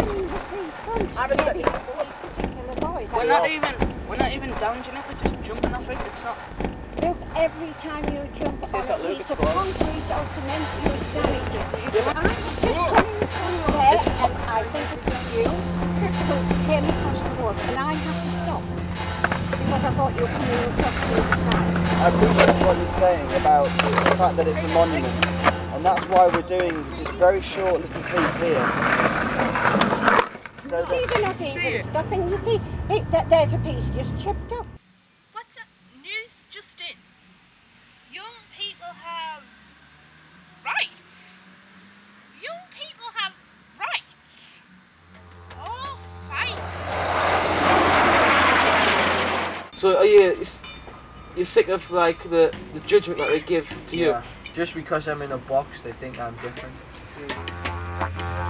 I was looking for particular boys. We're not even we're not even down, Jennifer, just jumping off it. It's not Look, every time you jump It's on a piece of concrete or cement, you damage it. I'm just coming through there, It's and I think it was you who came across the road, and I had to stop because I thought you were coming across the other side. I appreciate what he's saying about the fact that it's a monument, and that's why we're doing this very short little piece here. So See, that they're not even stopping. You see, it, th- there's a piece just chipped up. What's up? News just in. Young people have rights. Young people have rights. Oh, fights. So are you you're sick of like the the judgment that they give to you? Just because I'm in a box, they think I'm different. Hmm.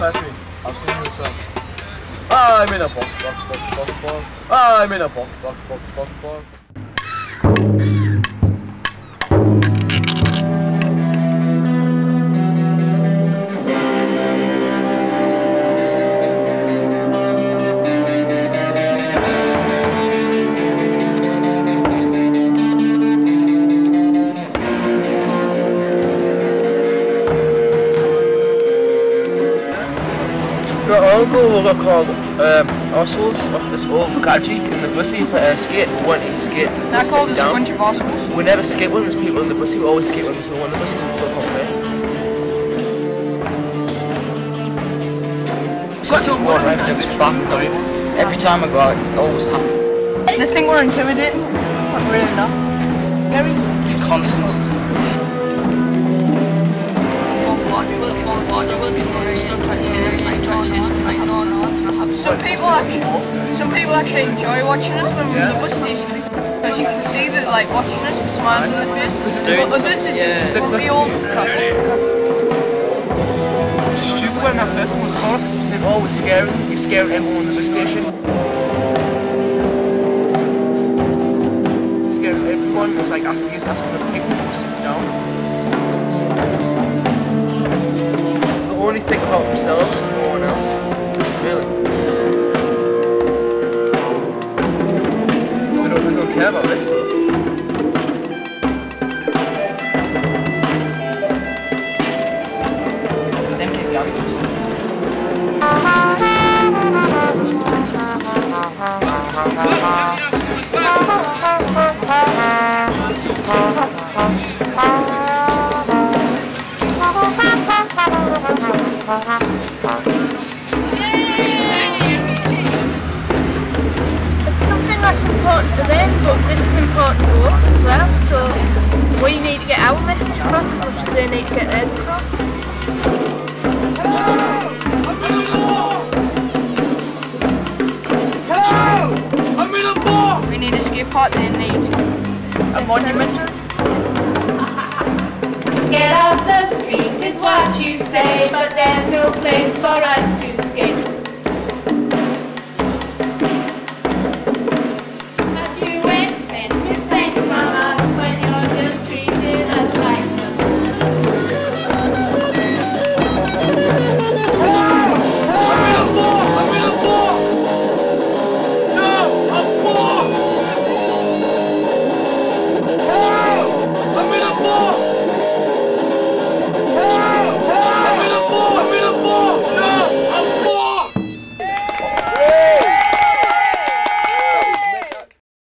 I've seen you as ah, well. I'm in a box, box, box, box, box. Ah, I'm in a box, box, box, box, box. Got uncle got called um, Oswalds off this old Gaji in the bussy for uh, skate. We weren't even skate. We They're called sitting as a bunch of assholes. We never skate when there's people in the bussy. We always skate when there's no one in the bussy and still can't play. Got just one right to its back because every time I go out, it always happens. They think we're intimidating, but we're really not. Very. It's constant. Some people actually, some people actually enjoy watching us when we're in the bus station because you can see that like watching us with smiles on their faces. But others are just grumpy old crap. Stupid when that person was called because we said, oh, we're scaring, you're scaring everyone in the bus station. Scaring everyone. It was like asking, he was asking the people who were sitting down. They only think about themselves They don't, they don't care about this stuff. Them get Gary. It's they need to get theirs across. We need a skate park. They need a monument. Get off the street is what you say, but there's no place for us to skate.